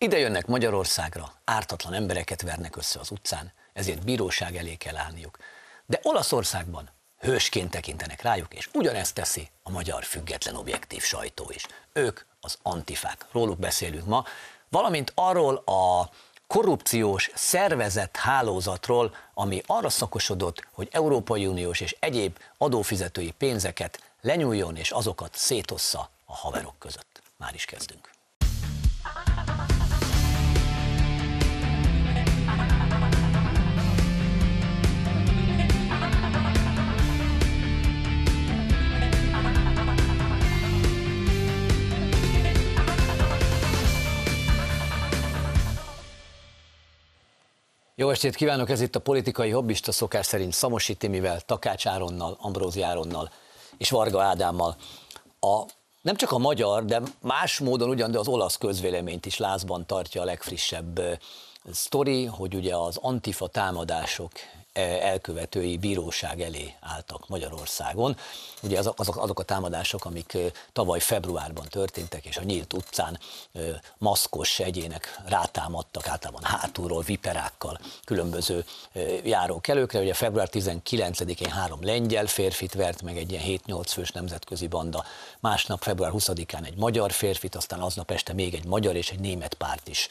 Ide jönnek Magyarországra, ártatlan embereket vernek össze az utcán, ezért bíróság elé kell állniuk. De Olaszországban hősként tekintenek rájuk, és ugyanezt teszi a magyar független objektív sajtó is. Ők az antifák, róluk beszélünk ma, valamint arról a korrupciós szervezett hálózatról, ami arra szakosodott, hogy Európai Uniós és egyéb adófizetői pénzeket lenyúljon és azokat szétossza a haverok között. Már is kezdünk. Jó estét kívánok, ez itt a politikai hobbista szokás szerint Szamosi Timivel, Takács Áronnal, Ambrózi Áronnal és Varga Ádámmal. A, nem csak a magyar, de más módon ugyan, de az olasz közvéleményt is lázban tartja a legfrissebb sztori, hogy ugye az antifa támadások elkövetői bíróság elé álltak Magyarországon. Ugye azok, azok, azok a támadások, amik tavaly februárban történtek, és a nyílt utcán maszkos egyének rátámadtak, általában hátulról, viperákkal, különböző járókelőkre. Ugye február 19-én három lengyel férfit vert meg egy ilyen 7-8 fős nemzetközi banda, másnap február 20-án egy magyar férfit, aztán aznap este még egy magyar és egy német párt is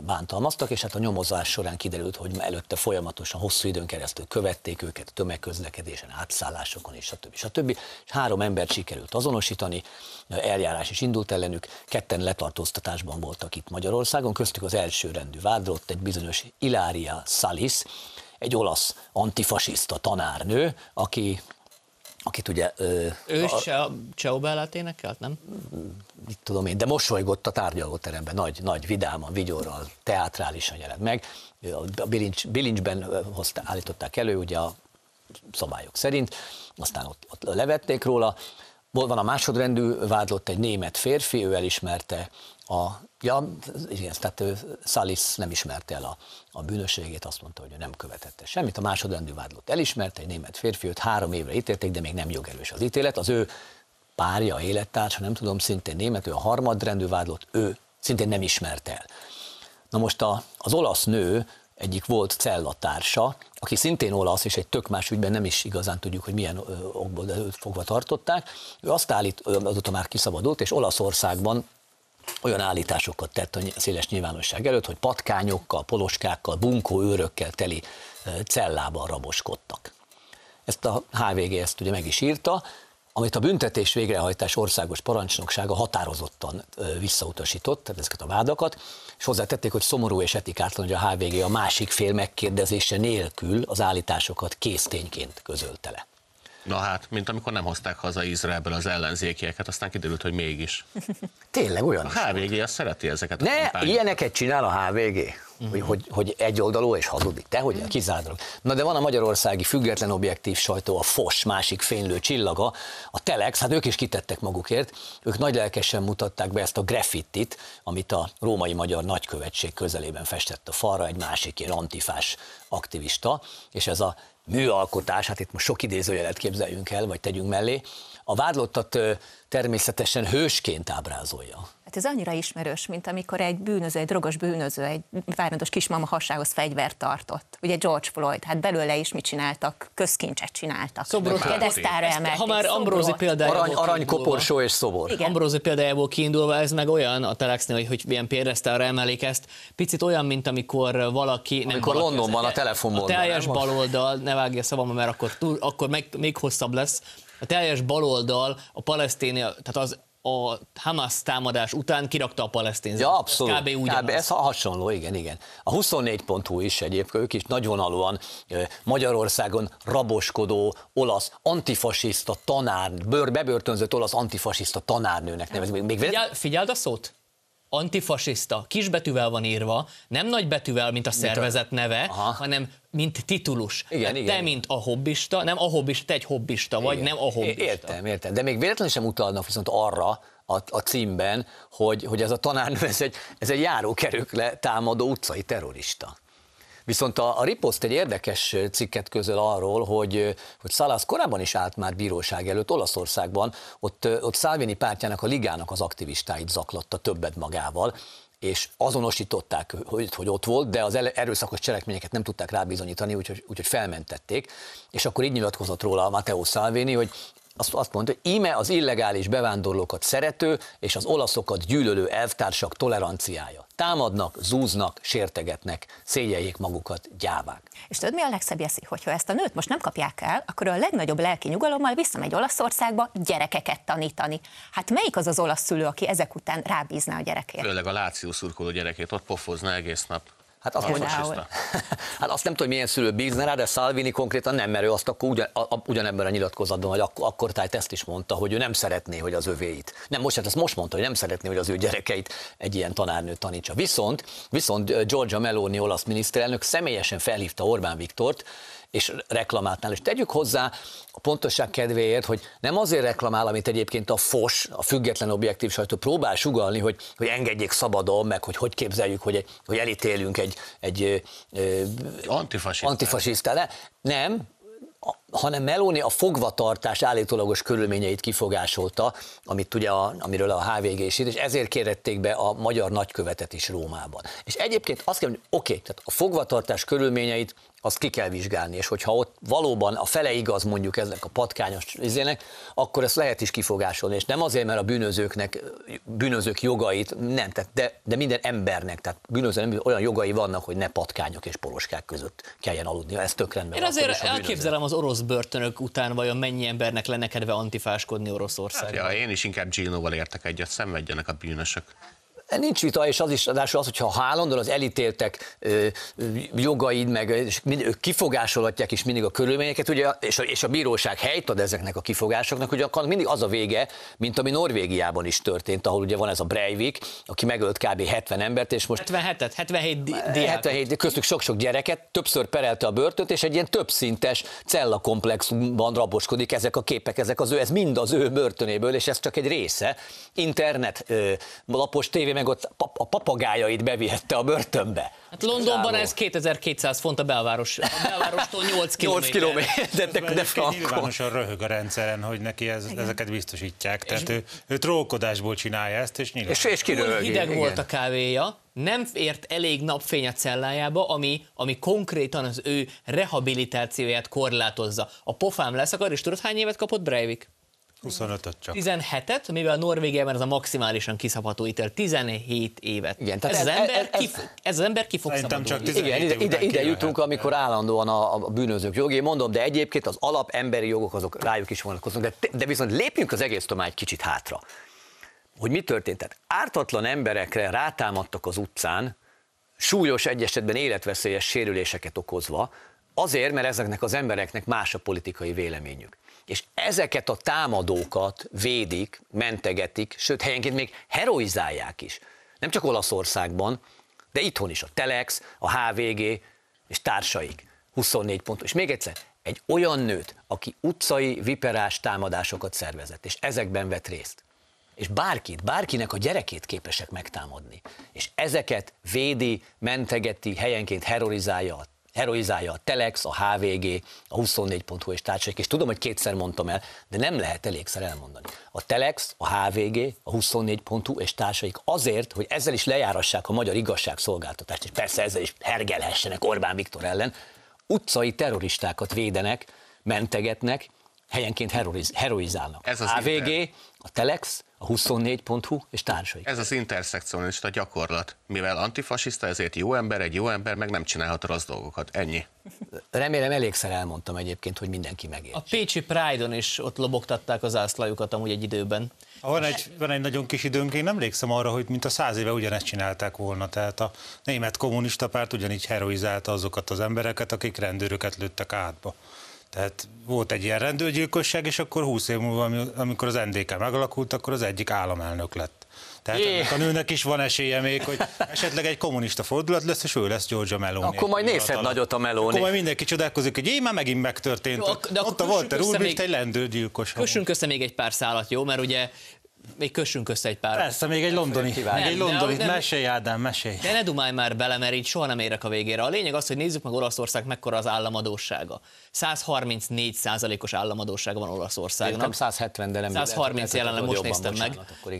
bántalmaztak, és hát a nyomozás során kiderült, hogy előtte folyamatosan hosszú időn keresztül követték őket tömegközlekedésen, átszállásokon és stb. stb. És három embert sikerült azonosítani, eljárás is indult ellenük, ketten letartóztatásban voltak itt Magyarországon, köztük az első rendű vádlott, egy bizonyos Ilária Salis, egy olasz antifasiszta tanárnő, aki akit ugye... Ö, ő is Cseobellát énekelt, nem? Mit tudom én, de mosolygott a tárgyalóteremben, nagy, nagy vidáman, vigyorral, teátrálisan jelent meg. A bilincs, bilincsben hozta, állították elő, ugye a szabályok szerint, aztán ott, ott levették róla. Van a másodrendű vádlott egy német férfi, ő elismerte a, ja, igen, tehát Salis nem ismerte el a, a bűnösségét, azt mondta, hogy ő nem követette semmit. A másodrendű vádlott elismerte, egy német férfi, őt három évre ítélték, de még nem jogerős az ítélet. Az ő párja, élettársa, nem tudom, szintén német, ő a harmadrendű vádlott, ő szintén nem ismerte el. Na most a, az olasz nő egyik volt cellatársa, aki szintén olasz, és egy tök más ügyben nem is igazán tudjuk, hogy milyen okból, de őt fogva tartották. Ő azt állít, azóta már kiszabadult, és Olaszországban olyan állításokat tett a széles nyilvánosság előtt, hogy patkányokkal, poloskákkal, bunkó őrökkel teli cellában raboskodtak. Ezt a HVG ezt ugye meg is írta, amit a büntetés végrehajtás országos parancsnoksága határozottan visszautasított, tehát ezeket a vádakat, és hozzátették, hogy szomorú és etikátlan, hogy a HVG a másik fél megkérdezése nélkül az állításokat késztényként közölte le. Na hát, mint amikor nem hozták haza Izraelből az ellenzékieket, aztán kiderült, hogy mégis. Tényleg olyan. A HVG azt szereti ezeket a Ne, kampányokat. ilyeneket csinál a HVG? Uh-huh. Hogy, hogy, hogy egy oldalú és hazudik. Te hogy kizárólag. Na de van a magyarországi független objektív sajtó, a FOS másik fénylő csillaga, a Telex, hát ők is kitettek magukért, ők nagy lelkesen mutatták be ezt a graffitit, amit a római magyar nagykövetség közelében festett a falra, egy másik ilyen antifás aktivista, és ez a műalkotás, hát itt most sok idézőjelet képzeljünk el, vagy tegyünk mellé, a vádlottat természetesen hősként ábrázolja. Hát ez annyira ismerős, mint amikor egy bűnöző, egy drogos bűnöző egy várandós kismama hasához fegyvert tartott. Ugye George Floyd, hát belőle is mit csináltak, közkincset csináltak. Szobrot kedesztára emelték. Ha már Ambrózi példájából Arany, arany koporsó és szobor. Igen. Ambrózi példájából kiindulva ez meg olyan a Telexnél, hogy, hogy milyen példesztára emelik ezt. Picit olyan, mint amikor valaki... Nem amikor valaki, Londonban a telefonban. A teljes baloldal, ne vágja szavam, mert akkor, túl, akkor meg, még hosszabb lesz a teljes baloldal a palesztin, tehát az a Hamas támadás után kirakta a palesztin Ja, abszolút. Kb. ugyanaz. Kb. Ez hasonló, igen, igen. A 24.hu is egyébként, ők is nagyvonalúan Magyarországon raboskodó olasz antifasiszta tanár, bőr, bebörtönzött olasz antifasiszta tanárnőnek nevezik. Még Figyel, figyeld a szót? Antifasiszta, kisbetűvel van írva, nem nagy betűvel, mint a szervezet neve, Aha. hanem mint titulus. Igen, te, igen. mint a hobbista, nem a hobbista, te egy hobbista vagy, igen. nem a hobbista. Értem, értem. De még véletlenül sem utalnak viszont arra, a, a címben, hogy, hogy ez a tanárnő, ez egy, ez egy járókerőkle támadó utcai terrorista. Viszont a, a Ripost egy érdekes cikket közöl arról, hogy, hogy Szalász korábban is állt már bíróság előtt Olaszországban, ott, ott Salvini pártjának, a ligának az aktivistáit zaklatta többet magával, és azonosították, hogy, hogy ott volt, de az erőszakos cselekményeket nem tudták rábizonyítani, úgyhogy, úgyhogy felmentették. És akkor így nyilatkozott róla a Matteo Salvini, hogy azt, azt mondta, hogy íme az illegális bevándorlókat szerető és az olaszokat gyűlölő elvtársak toleranciája. Támadnak, zúznak, sértegetnek, szégyeljék magukat, gyávák. És tudod, mi a legszebb jeszi? Hogyha ezt a nőt most nem kapják el, akkor a legnagyobb lelki nyugalommal visszamegy Olaszországba gyerekeket tanítani. Hát melyik az az olasz szülő, aki ezek után rábízná a gyerekét? Főleg a Láció szurkoló gyerekét, ott pofozna egész nap. Hát azt, mondja, hát azt nem tudom, milyen szülő bízna rá, de Salvini konkrétan nem, mert ő azt akkor ugyan, a, a, ugyanebben a nyilatkozatban, vagy ak- akkor tájt ezt is mondta, hogy ő nem szeretné, hogy az övéit. Nem, most, hát ezt most mondta, hogy nem szeretné, hogy az ő gyerekeit egy ilyen tanárnő tanítsa. Viszont, viszont Giorgia Meloni olasz miniszterelnök személyesen felhívta Orbán Viktort, és reklamáltnál. És tegyük hozzá a pontosság kedvéért, hogy nem azért reklamál, amit egyébként a FOS, a független objektív sajtó próbál sugalni, hogy, hogy engedjék szabadon, meg hogy hogy képzeljük, hogy, hogy elítélünk egy, egy antifasisztára. Nem, hanem Meloni a fogvatartás állítólagos körülményeit kifogásolta, amit ugye a, amiről a HVG is írt, és ezért kérették be a magyar nagykövetet is Rómában. És egyébként azt kell mondani, oké, okay, tehát a fogvatartás körülményeit azt ki kell vizsgálni, és hogyha ott valóban a fele igaz mondjuk eznek a patkányos izének, akkor ezt lehet is kifogásolni, és nem azért, mert a bűnözőknek, bűnözők jogait, nem, tehát de, de minden embernek, tehát bűnöző nem, olyan jogai vannak, hogy ne patkányok és poloskák között kelljen aludni, ez tök rendben. Én azért elképzelem az orosz börtönök után vajon mennyi embernek lenne kedve antifáskodni Oroszországban. Hát, ja, én is inkább Ginoval értek egyet, szenvedjenek a bűnösök. Nincs vita, és az is, az, hogyha állandóan az elítéltek ö, jogaid, meg és mind, ők kifogásolhatják is mindig a körülményeket, ugye, és, a, és a bíróság helyt ad ezeknek a kifogásoknak, hogy akkor mindig az a vége, mint ami Norvégiában is történt, ahol ugye van ez a Breivik, aki megölt kb. 70 embert, és most... 77-et, 77 diák. 77, köztük sok-sok gyereket, többször perelte a börtönt, és egy ilyen többszintes cellakomplexumban raboskodik ezek a képek, ezek az ő, ez mind az ő börtönéből, és ez csak egy része. Internet, ö, lapos tévé meg ott a papagájait bevihette a börtönbe. Hát Londonban ez 2200 font a belváros, a belvárostól 8 km. 8 km, de, de, de. Nyilvánosan röhög a rendszeren, hogy neki ez, ezeket biztosítják. Tehát ő, ő trókodásból csinálja ezt, és nyilván. És, és kiröhög, hideg igen. volt a kávéja, nem ért elég napfény a cellájába, ami, ami konkrétan az ő rehabilitációját korlátozza. A pofám leszakad, és tudod hány évet kapott Breivik? 25-öt csak. 17-et, mivel Norvégiában ez a maximálisan kiszabható ítél, 17 évet. Igen, tehát ez, ez, az ember ez, ez, ez az ember ki fog szabadulni. Csak Igen, ide, ide, ide jutunk, amikor állandóan a, a bűnözők jogi, mondom, de egyébként az alap emberi jogok azok rájuk is vonatkoznak, de, de viszont lépjünk az egész tomány kicsit hátra. Hogy mi történt? Tehát ártatlan emberekre rátámadtak az utcán, súlyos egy esetben életveszélyes sérüléseket okozva, azért, mert ezeknek az embereknek más a politikai véleményük és ezeket a támadókat védik, mentegetik, sőt helyenként még heroizálják is. Nem csak Olaszországban, de itthon is a Telex, a HVG és társaik. 24 pont. És még egyszer, egy olyan nőt, aki utcai viperás támadásokat szervezett, és ezekben vett részt, és bárkit, bárkinek a gyerekét képesek megtámadni, és ezeket védi, mentegeti, helyenként herorizálja a heroizálja a Telex, a HVG, a 24.hu és társaik, és tudom, hogy kétszer mondtam el, de nem lehet elégszer elmondani. A Telex, a HVG, a 24.hu és társaik azért, hogy ezzel is lejárassák a magyar igazságszolgáltatást, és persze ezzel is hergelhessenek Orbán Viktor ellen, utcai terroristákat védenek, mentegetnek, helyenként heroiz, heroizálnak. Ez az HVG, a Telex, a 24.hu és társai. Ez az interszekcionista gyakorlat. Mivel antifasiszta, ezért jó ember, egy jó ember meg nem csinálhat rossz dolgokat. Ennyi. Remélem elégszer elmondtam egyébként, hogy mindenki megért. A Pécsi Pride-on is ott lobogtatták az ászlajukat amúgy egy időben. Van egy, van egy nagyon kis időnk, én emlékszem arra, hogy mint a száz éve ugyanezt csinálták volna. Tehát a német kommunista párt ugyanígy heroizálta azokat az embereket, akik rendőröket lőttek átba. Tehát volt egy ilyen rendőrgyilkosság, és akkor 20 év múlva, amikor az NDK megalakult, akkor az egyik államelnök lett. Tehát Jé. ennek a nőnek is van esélye még, hogy esetleg egy kommunista fordulat lesz, és ő lesz Giorgia Meloni. Akkor majd nézhet nagyot a Meloni. Akkor majd mindenki csodálkozik, hogy én már megint megtörtént. Jó, de Ott a Walter Ulbricht egy lendőgyilkos. Kössünk össze még egy pár szálat, jó? Mert ugye még kössünk össze egy pár. Persze, még egy londoni. Nem, egy londoni. Nem, mesélj, Ádám, mesélj. De ne dumálj már bele, mert így soha nem érek a végére. A lényeg az, hogy nézzük meg Olaszország mekkora az államadósága. 134 százalékos államadósága van Olaszországnak. Nem 170, de nem 130 jelenleg most néztem meg.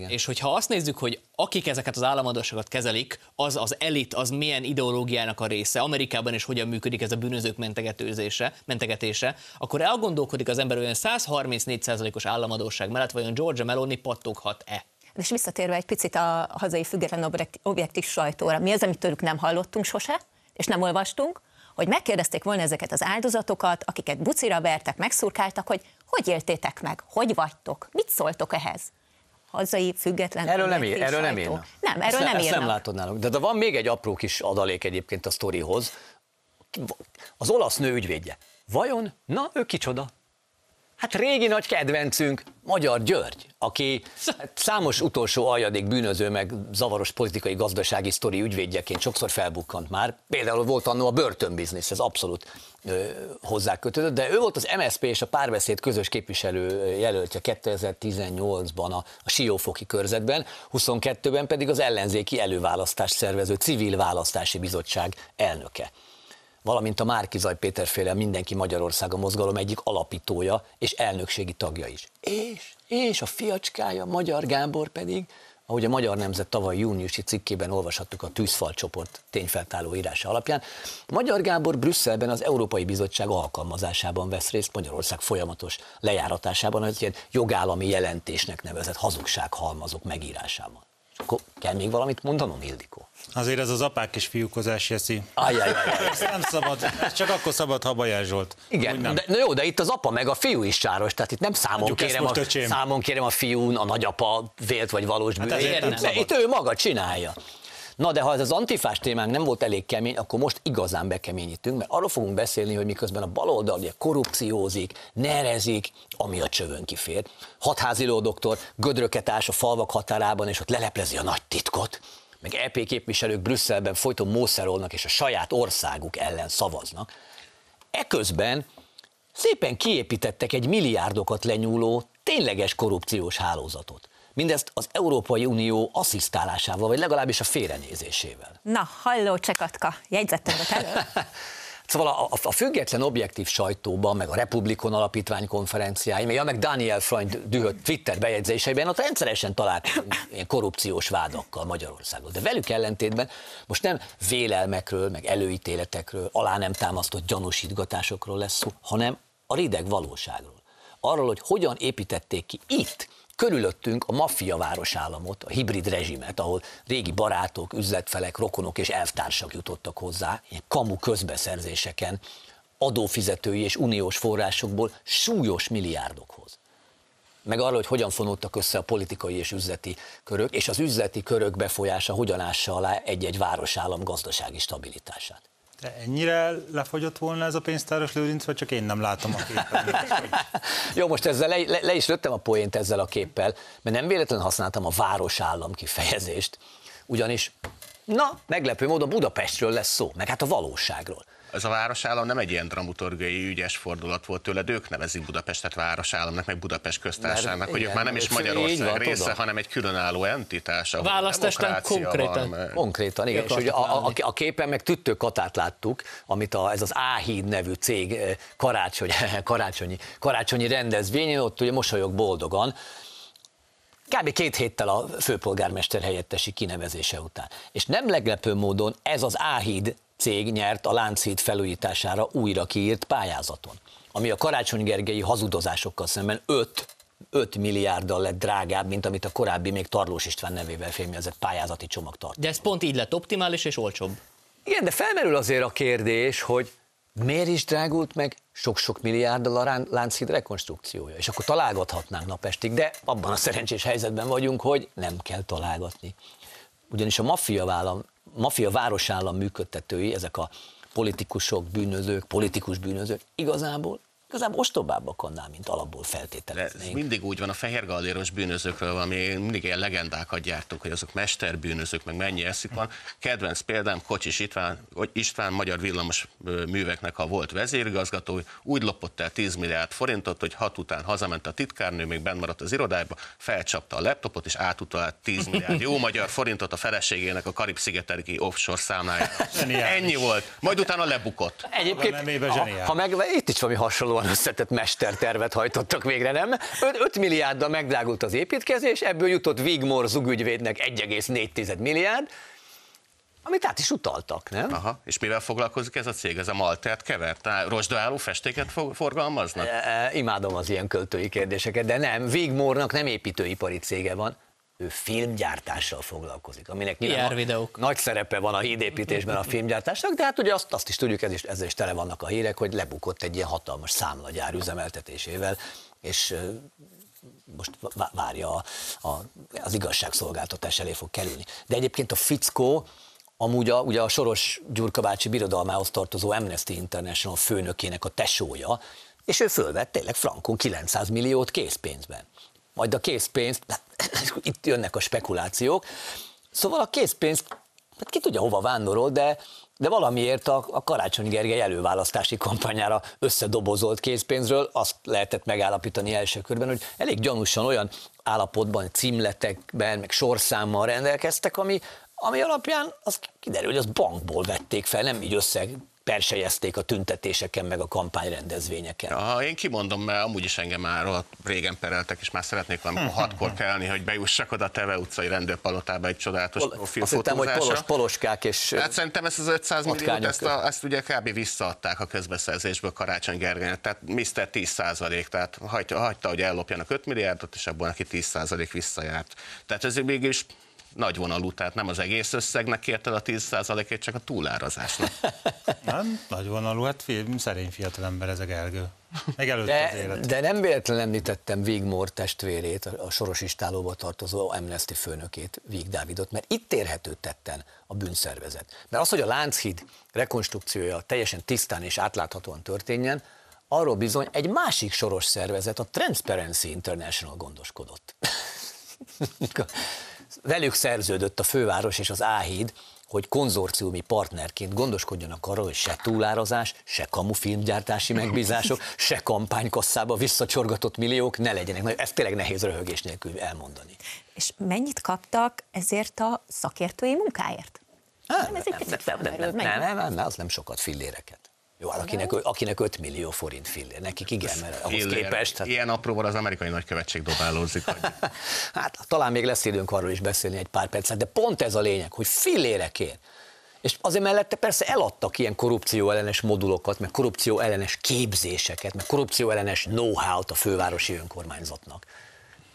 És hogyha azt nézzük, hogy akik ezeket az államadósokat kezelik, az az elit, az milyen ideológiának a része, Amerikában is hogyan működik ez a bűnözők mentegetőzése, mentegetése, akkor elgondolkodik az ember olyan 134%-os államadóság mellett, vajon Georgia Meloni pattoghat-e? És visszatérve egy picit a hazai független objektív sajtóra, mi az, amit tőlük nem hallottunk sose, és nem olvastunk, hogy megkérdezték volna ezeket az áldozatokat, akiket bucira vertek, megszurkáltak, hogy hogy éltétek meg, hogy vagytok, mit szóltok ehhez? Hazai független. Erről nem, ír, erről nem írnak. Nem, erről ezt nem ezt nem látod nálunk. De, de van még egy apró kis adalék egyébként a sztorihoz. Az olasz nő ügyvédje. Vajon, na ő kicsoda? Hát régi nagy kedvencünk, Magyar György, aki hát számos utolsó aljadék bűnöző, meg zavaros politikai gazdasági sztori ügyvédjeként sokszor felbukkant már. Például volt annó a börtönbiznisz, ez abszolút ö, hozzá kötődött, de ő volt az MSP és a párbeszéd közös képviselő jelöltje 2018-ban a, a Siófoki körzetben, 22-ben pedig az ellenzéki előválasztás szervező civil választási bizottság elnöke valamint a Márkizaj Péterféle Mindenki Magyarországa mozgalom egyik alapítója és elnökségi tagja is. És, és a fiacskája, Magyar Gábor pedig, ahogy a Magyar Nemzet tavaly júniusi cikkében olvashattuk a Tűzfal csoport tényfeltáló írása alapján, Magyar Gábor Brüsszelben az Európai Bizottság alkalmazásában vesz részt Magyarország folyamatos lejáratásában, az ilyen jogállami jelentésnek nevezett hazugsághalmazok megírásában. Akkor kell még valamit mondanom, Ildikó? Azért ez az apák és fiúkozás, Jeszi. Ajjaj, ez nem szabad, ez csak akkor szabad, ha Bajás Zsolt. Igen, de, na jó, de itt az apa meg a fiú is csáros, tehát itt nem számon, kérem a, számon kérem a fiún, a nagyapa vélt vagy valós hát bűn. Itt ő maga csinálja. Na de ha ez az antifás témánk nem volt elég kemény, akkor most igazán bekeményítünk, mert arról fogunk beszélni, hogy miközben a baloldal ugye korrupciózik, nerezik, ami a csövön kifér. Hatháziló doktor gödröket ás a falvak határában, és ott leleplezi a nagy titkot, meg EP képviselők Brüsszelben folyton mószerolnak, és a saját országuk ellen szavaznak. Eközben szépen kiépítettek egy milliárdokat lenyúló, tényleges korrupciós hálózatot. Mindezt az Európai Unió asszisztálásával, vagy legalábbis a félrenézésével. Na, halló Csekatka, jegyzettemet elő. Szóval a, a, a független objektív sajtóban, meg a Republikon alapítvány konferenciáin, meg, ja, meg Daniel Freund dühött Twitter bejegyzéseiben, ott rendszeresen találkozunk ilyen korrupciós vádakkal Magyarországon. De velük ellentétben most nem vélelmekről, meg előítéletekről, alá nem támasztott gyanúsítgatásokról lesz szó, hanem a rideg valóságról. Arról, hogy hogyan építették ki itt körülöttünk a maffia városállamot, a hibrid rezsimet, ahol régi barátok, üzletfelek, rokonok és elvtársak jutottak hozzá, ilyen kamu közbeszerzéseken, adófizetői és uniós forrásokból súlyos milliárdokhoz. Meg arra, hogy hogyan fonódtak össze a politikai és üzleti körök, és az üzleti körök befolyása hogyan ássa alá egy-egy városállam gazdasági stabilitását. De ennyire lefogyott volna ez a pénztáros Lőrinc, vagy csak én nem látom a képen? Jó, most ezzel le, le, le is lőttem a poént ezzel a képpel, mert nem véletlenül használtam a városállam kifejezést, ugyanis, na, meglepő módon Budapestről lesz szó, meg hát a valóságról ez a városállam nem egy ilyen dramaturgiai ügyes fordulat volt tőle, de ők nevezik Budapestet városállamnak, meg Budapest köztársaságnak, hogy ők már nem is Magyarország van, része, tudom. hanem egy különálló entitás. A választásnál konkrétan. Van, konkrétan, igen. És ugye a, a, a, képen meg tüttő katát láttuk, amit a, ez az Áhíd nevű cég eh, karácsony, karácsonyi, karácsonyi rendezvényén, ott ugye mosolyog boldogan, kb. két héttel a főpolgármester helyettesi kinevezése után. És nem leglepő módon ez az Áhíd cég nyert a Lánchíd felújítására újra kiírt pályázaton, ami a Karácsony Gergelyi hazudozásokkal szemben 5 5 milliárddal lett drágább, mint amit a korábbi még Tarlós István nevével fémjelzett pályázati csomag tart. De ez pont így lett optimális és olcsóbb. Igen, de felmerül azért a kérdés, hogy miért is drágult meg sok-sok milliárddal a Lánchíd rekonstrukciója, és akkor találgathatnánk napestig, de abban a szerencsés helyzetben vagyunk, hogy nem kell találgatni. Ugyanis a maffia mafia városállam működtetői, ezek a politikusok, bűnözők, politikus bűnözők, igazából igazából ostobábbak annál, mint alapból feltételeznénk. De ez mindig úgy van a fehér galéros bűnözőkről, ami mindig ilyen legendákat gyártunk, hogy azok mesterbűnözők, meg mennyi eszik van. Kedvenc példám Kocsis István, István magyar villamos műveknek a volt vezérigazgató, úgy lopott el 10 milliárd forintot, hogy hat után hazament a titkárnő, még benn maradt az irodába, felcsapta a laptopot, és átutalált 10 milliárd jó magyar forintot a feleségének a Karib-szigeteki offshore számlájára. Ennyi volt. Majd utána lebukott. Egyébként, ha, ha meg, itt is valami hasonló borzasztóan összetett mestertervet hajtottak végre, nem? 5 milliárddal megdrágult az építkezés, ebből jutott Vigmor zugügyvédnek 1,4 milliárd, amit át is utaltak, nem? Aha, és mivel foglalkozik ez a cég? Ez a maltert kevert? Rozsdaálló festéket forgalmaznak? E, e, imádom az ilyen költői kérdéseket, de nem, Vigmornak nem építőipari cége van, ő filmgyártással foglalkozik, aminek nyilván videók. nagy szerepe van a hídépítésben a filmgyártásnak, de hát ugye azt, azt is tudjuk, ez is, ezzel is tele vannak a hírek, hogy lebukott egy ilyen hatalmas számlagyár üzemeltetésével, és most várja a, a, az igazságszolgáltatás elé fog kerülni. De egyébként a fickó, amúgy a, ugye a Soros Gyurka bácsi birodalmához tartozó Amnesty International főnökének a tesója, és ő fölvett tényleg frankon 900 milliót készpénzben. Majd a készpénzt, itt jönnek a spekulációk, szóval a készpénzt, hát ki tudja hova vándorol, de, de valamiért a, a Karácsony Gergely előválasztási kampányára összedobozolt készpénzről azt lehetett megállapítani első körben, hogy elég gyanúsan olyan állapotban, címletekben, meg sorszámmal rendelkeztek, ami, ami alapján az kiderül, hogy az bankból vették fel, nem így össze persejezték a tüntetéseken, meg a kampányrendezvényeken. Ja, én kimondom, mert amúgy is engem már régen pereltek, és már szeretnék valami hatkor kelni, hogy bejussak oda a Teve utcai rendőrpalotába egy csodálatos Pol- profilfotózásra. Azt hittem, hogy polos, poloskák és Hát szerintem ezt az 500 milliót, ezt, a, ezt ugye kb. visszaadták a közbeszerzésből Karácsony Gergelynek, tehát Mr. 10 százalék, tehát hagyta, hagyta, hogy ellopjanak 5 milliárdot, és abból neki 10 százalék visszajárt. Tehát ez mégis nagy vonalú, tehát nem az egész összegnek kérted a 10%-ét, csak a túlárazásnak. Nem, nagy vonalú, hát fi, szerény fiatalember ez a Gergő. Meg de, az élet. de nem véletlenül említettem Vigmor testvérét, a Soros Istálóba tartozó Amnesty főnökét, Vig Dávidot, mert itt érhető tetten a bűnszervezet. Mert az, hogy a Lánchíd rekonstrukciója teljesen tisztán és átláthatóan történjen, arról bizony egy másik soros szervezet, a Transparency International gondoskodott. velük szerződött a főváros és az Áhíd, hogy konzorciumi partnerként gondoskodjanak arról, hogy se túlárazás, se kamufilmgyártási megbízások, se kampánykasszába visszacsorgatott milliók ne legyenek. Na, ez tényleg nehéz röhögés nélkül elmondani. És mennyit kaptak ezért a szakértői munkáért? Nem, nem, ez egy nem, nem, nem, nem, nem, nem, nem, az nem sokat filléreket. Jó, hát akinek, akinek 5 millió forint fillér, nekik igen, mert ahhoz fillér. képest... Hát... Ilyen apróval az amerikai nagykövetség dobálózik. hát talán még lesz időnk arról is beszélni egy pár percet, de pont ez a lényeg, hogy fillérekért. És azért mellette persze eladtak ilyen korrupció ellenes modulokat, meg korrupció ellenes képzéseket, meg korrupció ellenes know-how-t a fővárosi önkormányzatnak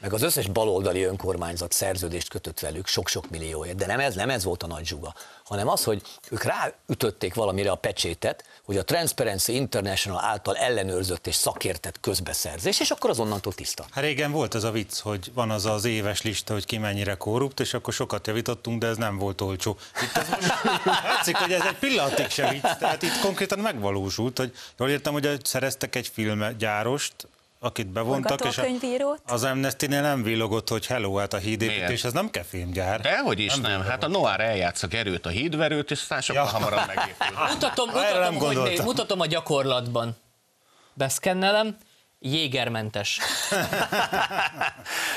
meg az összes baloldali önkormányzat szerződést kötött velük sok-sok millióért, de nem ez, nem ez volt a nagy zsuga, hanem az, hogy ők ráütötték valamire a pecsétet, hogy a Transparency International által ellenőrzött és szakértett közbeszerzés, és akkor azonnantól tiszta. Hát régen volt ez a vicc, hogy van az az éves lista, hogy ki mennyire korrupt, és akkor sokat javítottunk, de ez nem volt olcsó. Itt ez most látszik, hogy ez egy pillanatig sem vicc, tehát itt konkrétan megvalósult, hogy jól értem, hogy szereztek egy filmgyárost, akit bevontak, és az amnesty nem villogott, hogy hello, hát a hídépítés, ez nem kell filmgyár. Dehogy is nem, nem. hát a Noir eljátsz a gerőt, a hídverőt, és aztán sokkal ja. hamarabb megépül. mutatom, mutatom, hogy né, mutatom a gyakorlatban. Beszkennelem, jégermentes.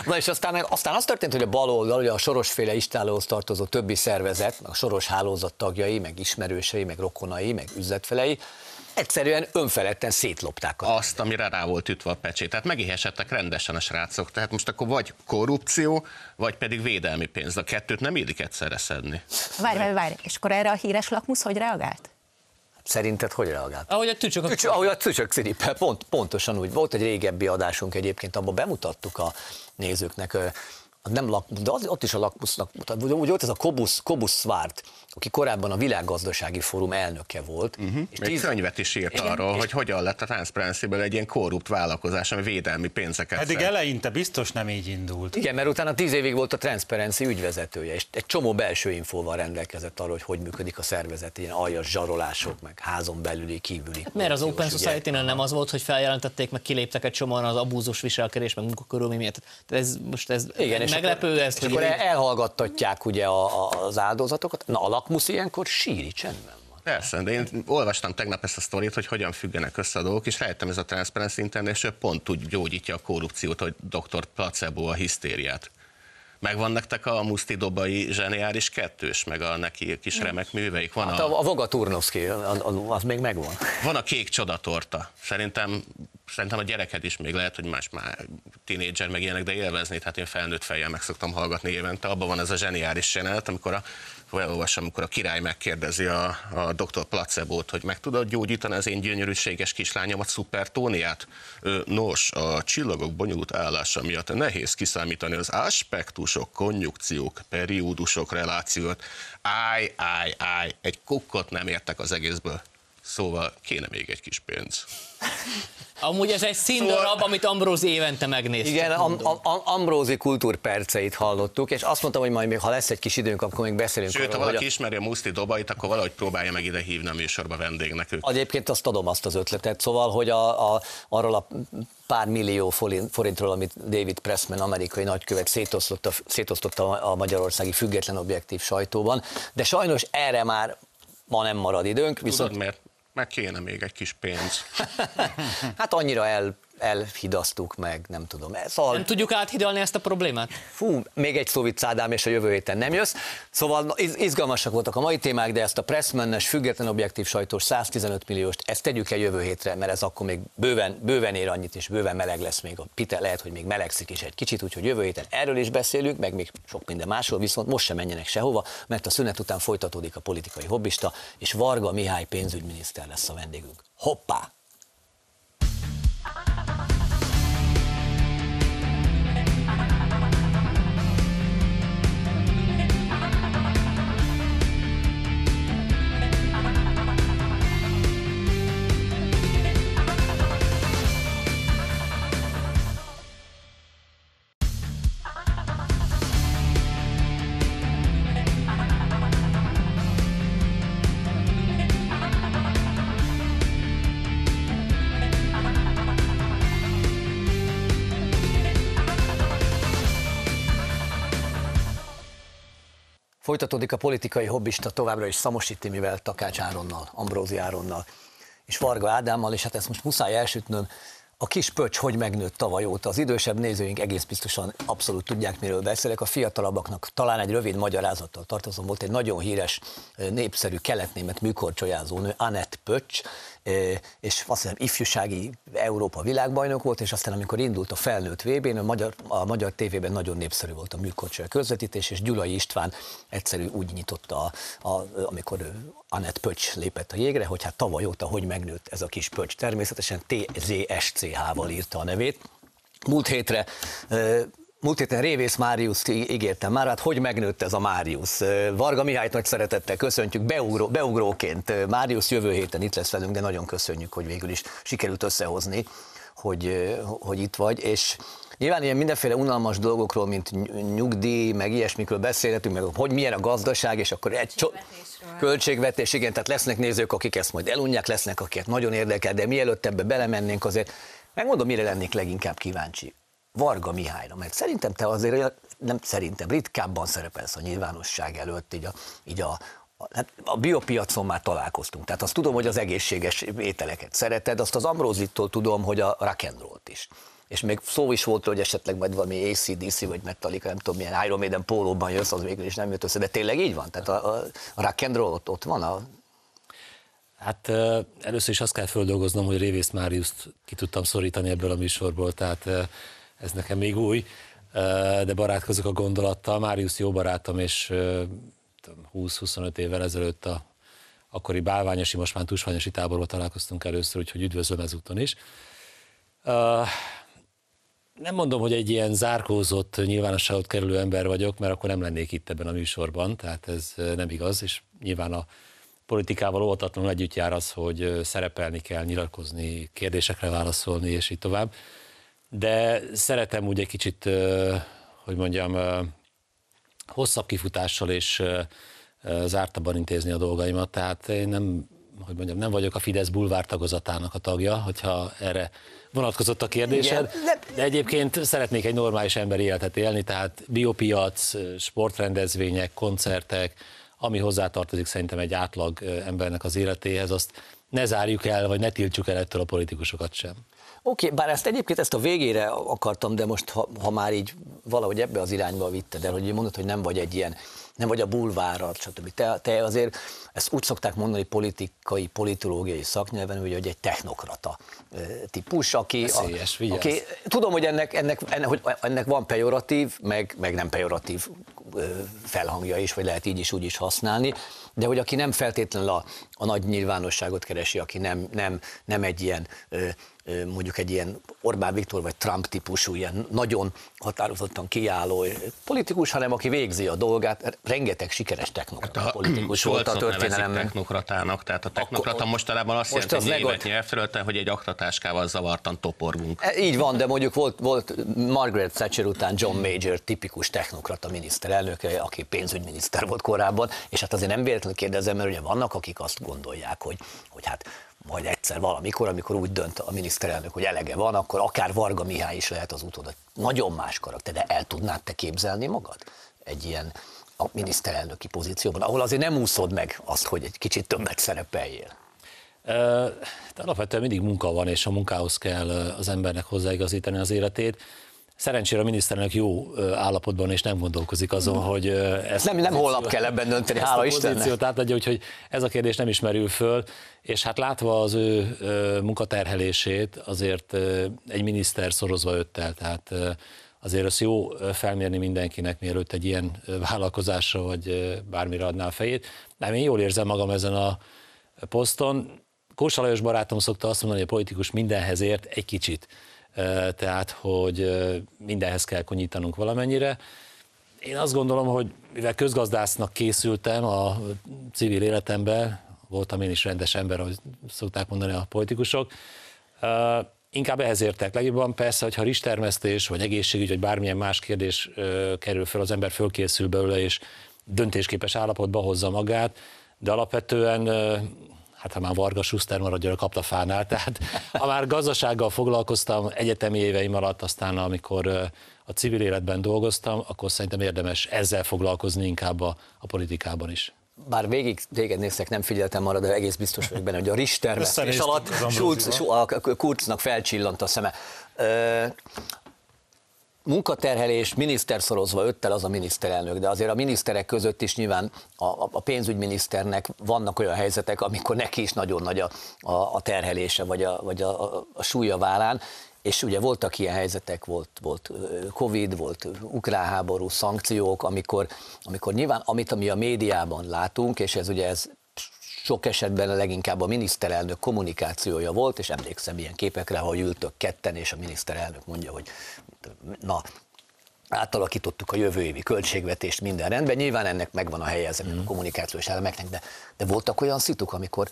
Na és aztán, aztán az történt, hogy a baloldal, ugye a sorosféle istálóhoz tartozó többi szervezet, a soros hálózat tagjai, meg ismerősei, meg rokonai, meg üzletfelei, egyszerűen önfeledten szétlopták. A... Azt, amire rá volt ütve a pecsét. Tehát megéhesedtek rendesen a srácok. Tehát most akkor vagy korrupció, vagy pedig védelmi pénz. A kettőt nem illik egyszerre szedni. Várj, várj, várj. És akkor erre a híres lakmusz hogy reagált? Szerinted hogy reagált? Ahogy a tücsök. Tücs, ahogy a tücsök cirippel, pont, pontosan úgy. Volt egy régebbi adásunk egyébként, abban bemutattuk a nézőknek nem lakmus, de az, ott is a lakmusznak mutat. Ugye, ugye ott ez a Kobusz, Kobusz Svart, aki korábban a világgazdasági fórum elnöke volt. Uh-huh. És Még tíz... könyvet is írt igen, arról, és... hogy hogyan lett a transparency egy ilyen korrupt vállalkozás, ami védelmi pénzeket Eddig szed. eleinte biztos nem így indult. Igen, mert utána tíz évig volt a Transparency ügyvezetője, és egy csomó belső infóval rendelkezett arról, hogy hogy működik a szervezet, ilyen aljas zsarolások, meg házon belüli, kívüli. Hát mert az Open society nem az volt, hogy feljelentették, meg kiléptek egy csomóan az abúzus viselkedés, meg munkakörülmény miatt. Ez most ez Igen, és meglepő ezt, és hogy... akkor elhallgattatják ugye a, a, az áldozatokat. Na, a lakmusz ilyenkor síri csendben van. Persze, de én olvastam tegnap ezt a sztorit, hogy hogyan függenek össze a dolgok, és rájöttem ez a Transparency International pont úgy gyógyítja a korrupciót, hogy dr. Placebo a hisztériát. Megvan nektek a Muszti Dobai zseniális kettős, meg a neki kis remek műveik? Van hát a, a Voga Turnovszki, az még megvan. Van a kék csodatorta. Szerintem szerintem a gyereked is még lehet, hogy más már tínédzser meg ilyenek, de élvezni, hát én felnőtt fejjel meg szoktam hallgatni évente. Abban van ez a zseniális jelenet, amikor a elolvasom, amikor a király megkérdezi a, a dr. Placebót, hogy meg tudod gyógyítani az én gyönyörűséges kislányomat, Szupertóniát? Nos, a csillagok bonyolult állása miatt nehéz kiszámítani az aspektusok, konjukciók, periódusok, relációt. Áj, áj, áj, egy kukkot nem értek az egészből. Szóval kéne még egy kis pénz. Amúgy ez egy színdarab, szóval... amit Ambrózi évente megnéz. Igen, am, am, Ambrózi kultúrperceit hallottuk, és azt mondtam, hogy majd még, ha lesz egy kis időnk, akkor még beszélünk. Sőt, ha valaki a... ismeri a Muszti Dobait, akkor valahogy próbálja meg ide hívni a műsorba vendégnek őt. Egyébként azt adom azt az ötletet, szóval, hogy a, a, arról a pár millió forintról, amit David Pressman, amerikai nagykövet szétosztotta, szétosztotta a magyarországi független objektív sajtóban, de sajnos erre már ma nem marad időnk. Viszont... Tudod, mert meg kéne még egy kis pénz. hát annyira el elhidasztuk meg, nem tudom. Szóval... Nem tudjuk áthidalni ezt a problémát? Fú, még egy szóvit Szádám, és a jövő héten nem jössz. Szóval izgalmasak voltak a mai témák, de ezt a Pressmannes független objektív sajtós 115 millióst, ezt tegyük el jövő hétre, mert ez akkor még bőven, bőven ér annyit, és bőven meleg lesz még. A Pite lehet, hogy még melegszik is egy kicsit, úgyhogy jövő héten erről is beszélünk, meg még sok minden másról, viszont most sem menjenek sehova, mert a szünet után folytatódik a politikai hobbista, és Varga Mihály pénzügyminiszter lesz a vendégünk. Hoppá! Folytatódik a politikai hobbista továbbra is Szamosi Timivel, Takács Áronnal, Ambrózi Áronnal és Varga Ádámmal, és hát ezt most muszáj elsütnöm, a kis pöcs hogy megnőtt tavaly óta. Az idősebb nézőink egész biztosan abszolút tudják, miről beszélek. A fiatalabbaknak talán egy rövid magyarázattal tartozom. Volt egy nagyon híres, népszerű keletnémet műkorcsolyázó nő, Anett Pöcs, és azt hiszem ifjúsági Európa világbajnok volt, és aztán amikor indult a felnőtt VB-n, a magyar, a magyar tévében nagyon népszerű volt a műkorcsolya közvetítés, és Gyulai István egyszerű úgy nyitotta, a, a, amikor ő Anett Pöcs lépett a jégre, hogy hát tavaly óta hogy megnőtt ez a kis Pöcs. Természetesen TZSCH-val írta a nevét. Múlt hétre Múlt héten Révész Máriusz ígértem már, hát hogy megnőtt ez a Máriusz? Varga Mihályt nagy szeretettel köszöntjük beugró, beugróként. Máriusz jövő héten itt lesz velünk, de nagyon köszönjük, hogy végül is sikerült összehozni, hogy, hogy itt vagy, és Nyilván ilyen mindenféle unalmas dolgokról, mint nyugdíj, meg ilyesmikről beszélhetünk, meg hogy milyen a gazdaság, és akkor egy cso- költségvetés, igen, tehát lesznek nézők, akik ezt majd elunják, lesznek, akiket nagyon érdekel, de mielőtt ebbe belemennénk azért, megmondom, mire lennék leginkább kíváncsi. Varga Mihályra, mert szerintem te azért, nem szerintem, ritkábban szerepelsz a nyilvánosság előtt, így a, így a, hát a biopiacon már találkoztunk, tehát azt tudom, hogy az egészséges ételeket szereted, azt az Ambrózittól tudom, hogy a rock'n'rollt is. És még szó is volt, hogy esetleg majd valami ACDC vagy Metallica, nem tudom milyen Iron Maiden pólóban jössz, az végül is nem jött össze, de tényleg így van? Tehát a, a rock'n'roll ott, ott van? A... Hát először is azt kell földolgoznom, hogy Révész Máriuszt ki tudtam szorítani ebből a műsorból, tehát ez nekem még új, de barátkozok a gondolattal. Máriusz jó barátom, és 20-25 évvel ezelőtt a akkori bálványosi, most már tusványosi táborban találkoztunk először, úgyhogy üdvözlöm ezúton is. Nem mondom, hogy egy ilyen zárkózott, nyilvánosságot kerülő ember vagyok, mert akkor nem lennék itt ebben a műsorban, tehát ez nem igaz, és nyilván a politikával óvatatlanul együtt jár az, hogy szerepelni kell, nyilatkozni, kérdésekre válaszolni, és így tovább de szeretem úgy egy kicsit, hogy mondjam, hosszabb kifutással és zártabban intézni a dolgaimat, tehát én nem, hogy mondjam, nem vagyok a Fidesz bulvár tagozatának a tagja, hogyha erre vonatkozott a kérdésed, de egyébként szeretnék egy normális emberi életet élni, tehát biopiac, sportrendezvények, koncertek, ami hozzátartozik szerintem egy átlag embernek az életéhez, azt ne zárjuk el, vagy ne tiltsuk el ettől a politikusokat sem. Oké, okay, bár ezt egyébként ezt a végére akartam, de most ha, ha már így valahogy ebbe az irányba vitted el, hogy mondod, hogy nem vagy egy ilyen nem vagy a bulvárat, stb. Te, te azért, ezt úgy szokták mondani politikai, politológiai szaknyelven, hogy egy technokrata típus, aki, Veszélyes, a, aki tudom, hogy ennek, ennek, ennek, hogy ennek van pejoratív, meg, meg nem pejoratív felhangja is, vagy lehet így is úgy is használni, de hogy aki nem feltétlenül a, a nagy nyilvánosságot keresi, aki nem, nem, nem egy ilyen mondjuk egy ilyen Orbán Viktor vagy Trump típusú, ilyen nagyon határozottan kiálló politikus, hanem aki végzi a dolgát. Rengeteg sikeres technokrata hát politikus volt a történelemben. technokratának, tehát a technokrata Akkor, mostanában azt most jelenti, hogy német nyelvterületen, hogy egy aktatáskával zavartan toporgunk. E, így van, de mondjuk volt, volt Margaret Thatcher után John Major tipikus technokrata miniszterelnök, aki pénzügyminiszter volt korábban, és hát azért nem véletlenül kérdezem, mert ugye vannak, akik azt gondolják, hogy, hogy hát majd egyszer valamikor, amikor úgy dönt a miniszterelnök, hogy elege van, akkor akár Varga Mihály is lehet az utód. Nagyon más karakter, de el tudnád te képzelni magad egy ilyen a miniszterelnöki pozícióban, ahol azért nem úszod meg azt, hogy egy kicsit többet szerepeljél? De alapvetően mindig munka van, és a munkához kell az embernek hozzáigazítani az életét. Szerencsére a miniszterelnök jó állapotban, és nem gondolkozik azon, hogy ezt nem, nem holnap kell ebben dönteni, hála a pozíciót átadja, úgyhogy ez a kérdés nem ismerül föl, és hát látva az ő munkaterhelését, azért egy miniszter szorozva öttel, tehát azért az jó felmérni mindenkinek, mielőtt egy ilyen vállalkozásra vagy bármire adná a fejét. Nem, én jól érzem magam ezen a poszton. Kósa Lajos barátom szokta azt mondani, hogy a politikus mindenhez ért egy kicsit tehát hogy mindenhez kell konyítanunk valamennyire. Én azt gondolom, hogy mivel közgazdásznak készültem a civil életemben, voltam én is rendes ember, ahogy szokták mondani a politikusok, inkább ehhez értek. Legjobban persze, hogyha rizstermesztés, vagy egészségügy, vagy bármilyen más kérdés kerül fel, az ember fölkészül belőle, és döntésképes állapotba hozza magát, de alapvetően hát ha már Varga Schuster maradjon a kaptafánál, tehát ha már gazdasággal foglalkoztam egyetemi éveim alatt, aztán amikor a civil életben dolgoztam, akkor szerintem érdemes ezzel foglalkozni inkább a, a politikában is. Bár végig téged néztek, nem figyeltem marad, de egész biztos vagyok benne, hogy a Richter és alatt Schulz, a Kurznak felcsillant a szeme munkaterhelés miniszter szorozva öttel az a miniszterelnök, de azért a miniszterek között is nyilván a, a pénzügyminiszternek vannak olyan helyzetek, amikor neki is nagyon nagy a, a, a terhelése, vagy, a, vagy a, a, a súlya vállán, és ugye voltak ilyen helyzetek, volt, volt Covid, volt ukrán háború, szankciók, amikor, amikor nyilván, amit mi a médiában látunk, és ez ugye ez sok esetben leginkább a miniszterelnök kommunikációja volt, és emlékszem ilyen képekre, hogy ültök ketten, és a miniszterelnök mondja, hogy na, átalakítottuk a jövő évi költségvetést, minden rendben. Nyilván ennek megvan a helye ezeknek mm. a kommunikációs elemeknek, de, de voltak olyan szituk, amikor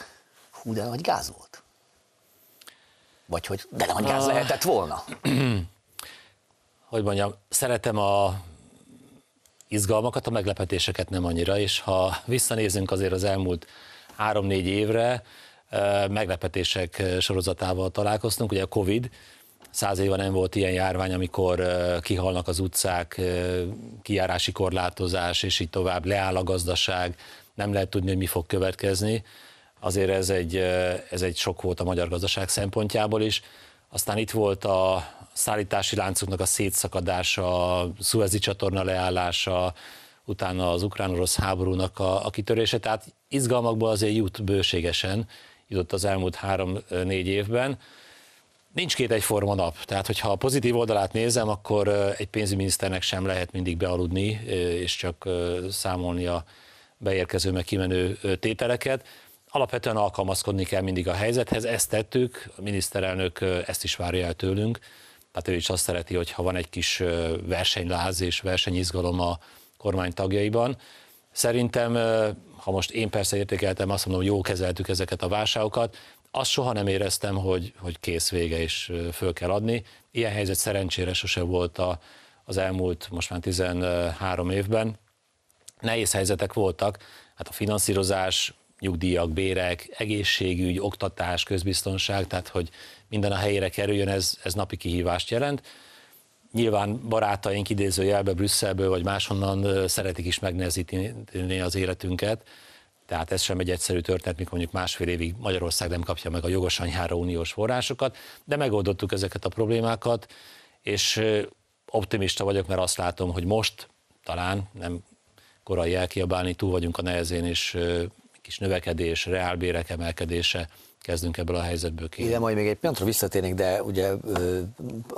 hú, de nagy gáz volt. Vagy hogy de nagy gáz ah. lehetett volna. hogy mondjam, szeretem a izgalmakat, a meglepetéseket nem annyira, és ha visszanézünk azért az elmúlt három-négy évre, meglepetések sorozatával találkoztunk, ugye a Covid, Száz éve nem volt ilyen járvány, amikor kihalnak az utcák, kijárási korlátozás, és így tovább, leáll a gazdaság, nem lehet tudni, hogy mi fog következni. Azért ez egy, ez egy sok volt a magyar gazdaság szempontjából is. Aztán itt volt a szállítási láncoknak a szétszakadása, a szuezi csatorna leállása, utána az ukrán-orosz háborúnak a, a kitörése, tehát izgalmakból azért jut bőségesen, jutott az elmúlt három-négy évben. Nincs két egyforma nap, tehát hogyha a pozitív oldalát nézem, akkor egy pénzügyminiszternek sem lehet mindig bealudni, és csak számolni a beérkező meg kimenő tételeket. Alapvetően alkalmazkodni kell mindig a helyzethez, ezt tettük, a miniszterelnök ezt is várja el tőlünk, tehát ő is azt szereti, hogy ha van egy kis versenyláz és versenyizgalom a kormány tagjaiban. Szerintem, ha most én persze értékeltem, azt mondom, hogy jó kezeltük ezeket a válságokat, azt soha nem éreztem, hogy, hogy kész vége és föl kell adni. Ilyen helyzet szerencsére sose volt a, az elmúlt most már 13 évben. Nehéz helyzetek voltak, hát a finanszírozás, nyugdíjak, bérek, egészségügy, oktatás, közbiztonság, tehát hogy minden a helyére kerüljön, ez, ez napi kihívást jelent. Nyilván barátaink idézőjelbe Brüsszelből vagy máshonnan szeretik is megnehezíteni az életünket, tehát ez sem egy egyszerű történet, mikor mondjuk másfél évig Magyarország nem kapja meg a jogos anyára uniós forrásokat, de megoldottuk ezeket a problémákat, és optimista vagyok, mert azt látom, hogy most talán nem korai elkiabálni, túl vagyunk a nehezén, és kis növekedés, reálbérek emelkedése, kezdünk ebből a helyzetből ki. Ide majd még egy pillanatra visszatérnék, de ugye,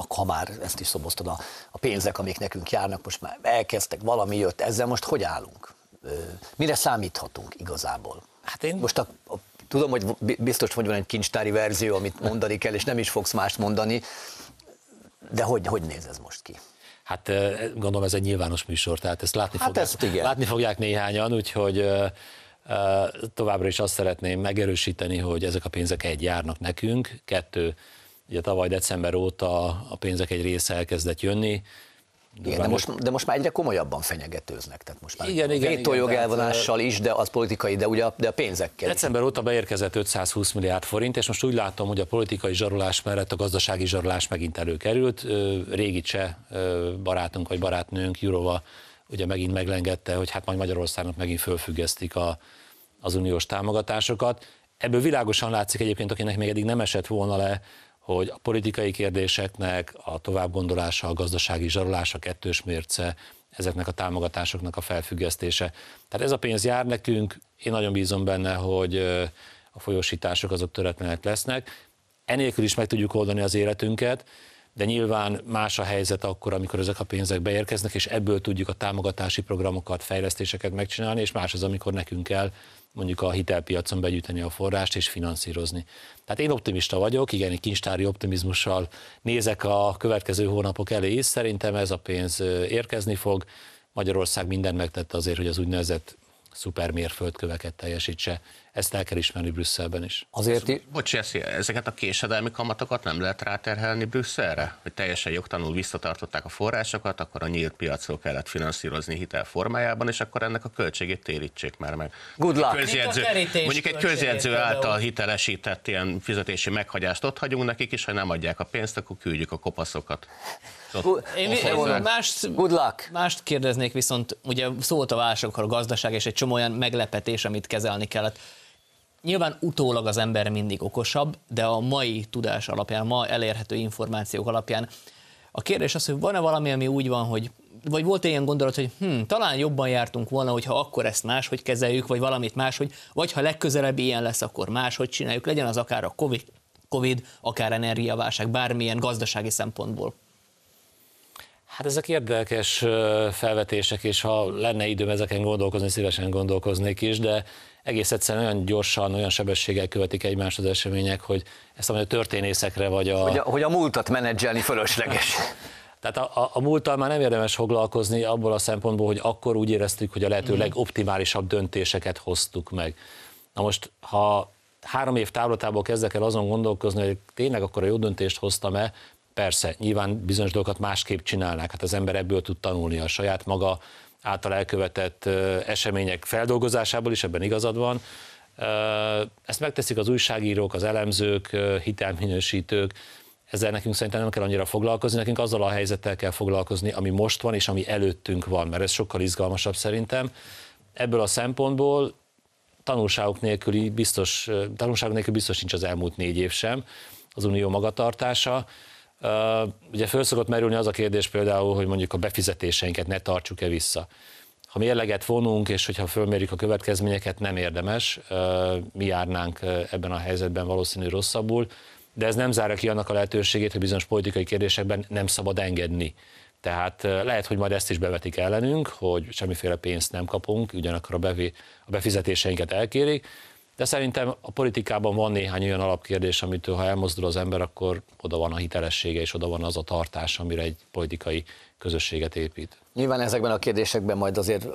ha már ezt is szoboztad, a, a pénzek, amik nekünk járnak, most már elkezdtek, valami jött, ezzel most hogy állunk? Mire számíthatunk igazából? Hát én... Most a, a, tudom, hogy biztos, hogy van egy kincstári verzió, amit mondani kell, és nem is fogsz mást mondani, de hogy, hogy néz ez most ki? Hát gondolom ez egy nyilvános műsor, tehát ezt látni, hát fogják, ezt igen. látni fogják néhányan, úgyhogy továbbra is azt szeretném megerősíteni, hogy ezek a pénzek egy járnak nekünk, kettő, ugye tavaly december óta a pénzek egy része elkezdett jönni, igen, de most, de most már egyre komolyabban fenyegetőznek. Tehát most már igen, igen, vétójog igen, elvonással is, de az politikai, de ugye a, de a pénzekkel. December óta beérkezett 520 milliárd forint, és most úgy látom, hogy a politikai zsarulás mellett a gazdasági zsarulás megint előkerült. Régi cseh barátunk vagy barátnőnk, Jurova, ugye megint meglengette, hogy hát majd Magyarországnak megint fölfüggesztik a, az uniós támogatásokat. Ebből világosan látszik egyébként, akinek még eddig nem esett volna le, hogy a politikai kérdéseknek a továbbgondolása, a gazdasági zsarolás, a kettős mérce, ezeknek a támogatásoknak a felfüggesztése. Tehát ez a pénz jár nekünk, én nagyon bízom benne, hogy a folyósítások azok töretlenek lesznek. Enélkül is meg tudjuk oldani az életünket, de nyilván más a helyzet akkor, amikor ezek a pénzek beérkeznek, és ebből tudjuk a támogatási programokat, fejlesztéseket megcsinálni, és más az, amikor nekünk kell mondjuk a hitelpiacon begyűjteni a forrást és finanszírozni. Tehát én optimista vagyok, igen, egy kincstári optimizmussal nézek a következő hónapok elé is, szerintem ez a pénz érkezni fog. Magyarország mindent megtette azért, hogy az úgynevezett szupermérföldköveket teljesítse. Ezt el kell ismerni Brüsszelben is. Azért i- Bocs, ezeket a késedelmi kamatokat nem lehet ráterhelni Brüsszelre? Hogy teljesen jogtanul visszatartották a forrásokat, akkor a nyílt piacról kellett finanszírozni hitel formájában, és akkor ennek a költségét térítsék már meg. Good luck. Közjegyző, mondjuk egy közjegyző által hitelesített ilyen fizetési meghagyást ott hagyunk nekik is, ha nem adják a pénzt, akkor küldjük a kopaszokat. Én, én mást, Good luck. mást kérdeznék viszont, ugye szólt a válságokról a gazdaság, és egy csomó olyan meglepetés, amit kezelni kellett. Nyilván utólag az ember mindig okosabb, de a mai tudás alapján, ma elérhető információk alapján a kérdés az, hogy van-e valami, ami úgy van, hogy vagy volt ilyen gondolat, hogy hm, talán jobban jártunk volna, hogyha akkor ezt máshogy kezeljük, vagy valamit máshogy, vagy ha legközelebb ilyen lesz, akkor máshogy csináljuk, legyen az akár a COVID, COVID akár energiaválság, bármilyen gazdasági szempontból. Hát ezek érdekes felvetések, és ha lenne időm ezeken gondolkozni, szívesen gondolkoznék is, de egész egyszerűen olyan gyorsan, olyan sebességgel követik egymást az események, hogy ezt a történészekre vagy a... Hogy a, hogy a múltat menedzselni fölösleges. Tehát a, a, a múlttal már nem érdemes foglalkozni abból a szempontból, hogy akkor úgy éreztük, hogy a lehető mm. legoptimálisabb döntéseket hoztuk meg. Na most, ha három év távlatából kezdek el azon gondolkozni, hogy tényleg akkor a jó döntést hoztam-e, persze, nyilván bizonyos dolgokat másképp csinálnak, hát az ember ebből tud tanulni a saját maga által elkövetett események feldolgozásából is, ebben igazad van. Ezt megteszik az újságírók, az elemzők, hitelminősítők, ezzel nekünk szerintem nem kell annyira foglalkozni, nekünk azzal a helyzettel kell foglalkozni, ami most van, és ami előttünk van, mert ez sokkal izgalmasabb szerintem. Ebből a szempontból tanulságok nélküli biztos, tanulságok nélkül biztos nincs az elmúlt négy év sem, az unió magatartása. Ugye föl szokott merülni az a kérdés például, hogy mondjuk a befizetéseinket ne tartsuk-e vissza. Ha mérleget vonunk, és hogyha fölmérjük a következményeket, nem érdemes, mi járnánk ebben a helyzetben valószínű rosszabbul, de ez nem zárja ki annak a lehetőségét, hogy bizonyos politikai kérdésekben nem szabad engedni. Tehát lehet, hogy majd ezt is bevetik ellenünk, hogy semmiféle pénzt nem kapunk, ugyanakkor a, bevi, a befizetéseinket elkérik, de szerintem a politikában van néhány olyan alapkérdés, amitől ha elmozdul az ember, akkor oda van a hitelessége, és oda van az a tartás, amire egy politikai közösséget épít. Nyilván ezekben a kérdésekben majd azért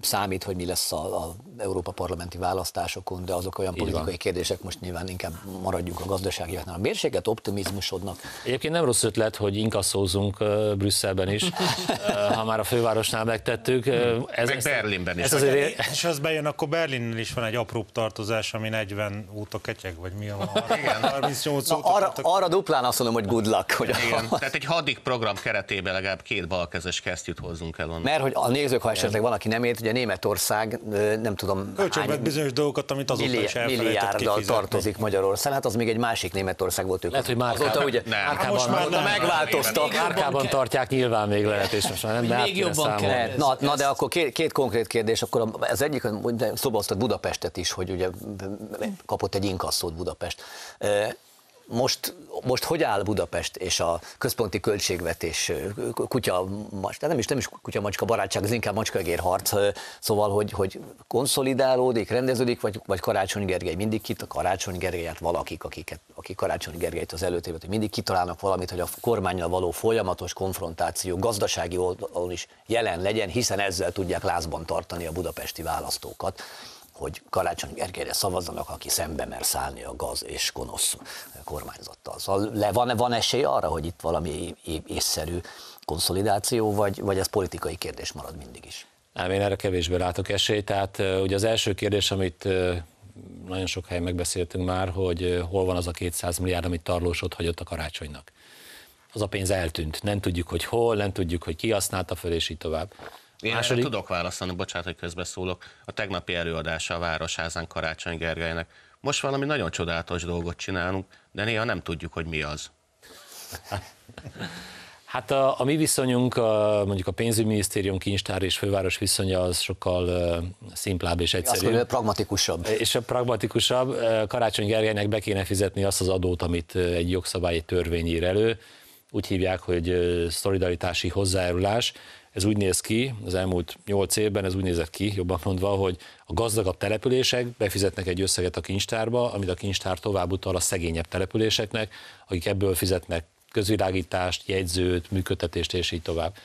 számít, hogy mi lesz a, a Európa parlamenti választásokon, de azok olyan Így politikai van. kérdések, most nyilván inkább maradjunk a gazdaságiaknál. A mérséget optimizmusodnak. Egyébként nem rossz ötlet, hogy inkasszózunk Brüsszelben is, ha már a fővárosnál megtettük. Uh, ez, Meg Berlinben is. Ez azért... És az bejön, akkor Berlinnel is van egy apró tartozás, ami 40 óta ketyeg, vagy mi a Igen. 38 Na, arra, arra, duplán azt mondom, hogy good luck. Hogy Igen. A... Tehát egy hadik program keretében legalább két balkezes kesztyűt hozzunk el onnan. Mert hogy a nézők, ha esetleg valaki nem ért, ugye Németország, nem tudom, hány bizonyos dolgokat, amit azóta milliárd, is milliárddal tartozik Magyarország, hát az még egy másik Németország volt. Ők lehet, hogy Márkában, azóta ugye, nem. Márkában, most már nem. megváltoztak. Márkában tartják nyilván még lehet, és most már nem még jobban kell. Na, na, de akkor két, két konkrét kérdés, akkor az egyik, szóba Budapestet is, hogy ugye kapott egy inkasszót Budapest most, most hogy áll Budapest és a központi költségvetés kutya, macska, nem is, nem is kutya macska barátság, ez inkább macskaegér harc, szóval, hogy, hogy konszolidálódik, rendeződik, vagy, vagy Karácsony Gergely mindig kit, a Karácsony Gergelyet valakik, akiket, akik Karácsony Gergelyt az előtévet, hogy mindig kitalálnak valamit, hogy a kormányjal való folyamatos konfrontáció gazdasági oldalon is jelen legyen, hiszen ezzel tudják lázban tartani a budapesti választókat hogy Karácsony Gergelyre szavazzanak, aki szembe mer szállni a gaz és gonosz kormányzattal. Szóval le, van, van esély arra, hogy itt valami észszerű konszolidáció, vagy, vagy ez politikai kérdés marad mindig is? Nem, én erre kevésbé látok esélyt. Tehát ugye az első kérdés, amit nagyon sok helyen megbeszéltünk már, hogy hol van az a 200 milliárd, amit tarlósot hagyott a karácsonynak. Az a pénz eltűnt. Nem tudjuk, hogy hol, nem tudjuk, hogy ki használta föl, és így tovább. Én Második... tudok válaszolni, bocsánat, hogy közbeszólok. A tegnapi előadása a Városházán Karácsony Gergelynek. Most valami nagyon csodálatos dolgot csinálunk, de néha nem tudjuk, hogy mi az. Hát a, a mi viszonyunk, a, mondjuk a pénzügyminisztérium, kincstár és főváros viszonya az sokkal uh, szimplább és egyszerűbb. Azt pragmatikusabb. És a pragmatikusabb. Karácsony Gergelynek be kéne fizetni azt az adót, amit egy jogszabály, egy törvény ír elő. Úgy hívják, hogy szolidaritási hozzájárulás. Ez úgy néz ki, az elmúlt nyolc évben ez úgy nézett ki, jobban mondva, hogy a gazdagabb települések befizetnek egy összeget a kincstárba, amit a kincstár tovább utal a szegényebb településeknek, akik ebből fizetnek közvilágítást, jegyzőt, működtetést és így tovább.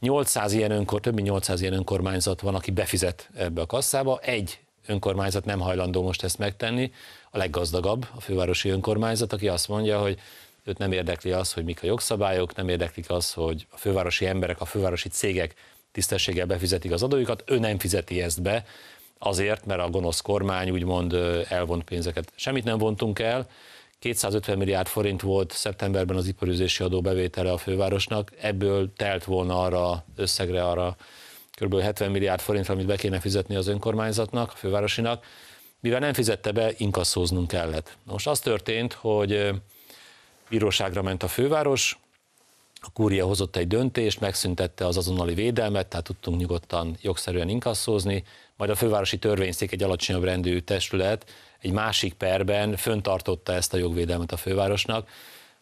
800 ilyen önkor, több mint 800 ilyen önkormányzat van, aki befizet ebbe a kasszába. Egy önkormányzat nem hajlandó most ezt megtenni, a leggazdagabb, a fővárosi önkormányzat, aki azt mondja, hogy őt nem érdekli az, hogy mik a jogszabályok, nem érdeklik az, hogy a fővárosi emberek, a fővárosi cégek tisztességgel befizetik az adójukat, ő nem fizeti ezt be, azért, mert a gonosz kormány úgymond elvont pénzeket. Semmit nem vontunk el, 250 milliárd forint volt szeptemberben az iparüzési adó bevétele a fővárosnak, ebből telt volna arra összegre, arra kb. 70 milliárd forintra, amit be kéne fizetni az önkormányzatnak, a fővárosinak, mivel nem fizette be, inkasszóznunk kellett. Most az történt, hogy bíróságra ment a főváros, a kúria hozott egy döntést, megszüntette az azonnali védelmet, tehát tudtunk nyugodtan jogszerűen inkasszózni, majd a fővárosi törvényszék egy alacsonyabb rendű testület egy másik perben föntartotta ezt a jogvédelmet a fővárosnak.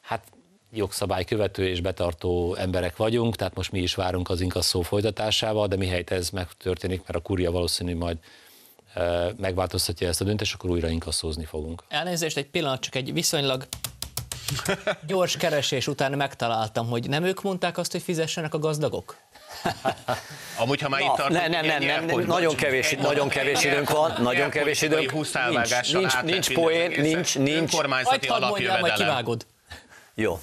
Hát jogszabály követő és betartó emberek vagyunk, tehát most mi is várunk az inkasszó folytatásával, de mihelyt ez megtörténik, mert a kúria valószínű majd e, megváltoztatja ezt a döntést, akkor újra inkasszózni fogunk. Elnézést, egy pillanat, csak egy viszonylag gyors keresés után megtaláltam, hogy nem ők mondták azt, hogy fizessenek a gazdagok? Amúgy, ha már itt tartunk, nem, nem, nem, nem, nem, nagyon kevés, egy, nagyon kevés időnk van, nagyon kevés időnk. Nincs, nincs, nincs poén, nincs, nincs. Önkormányzati alapjövedelem. Jó, a,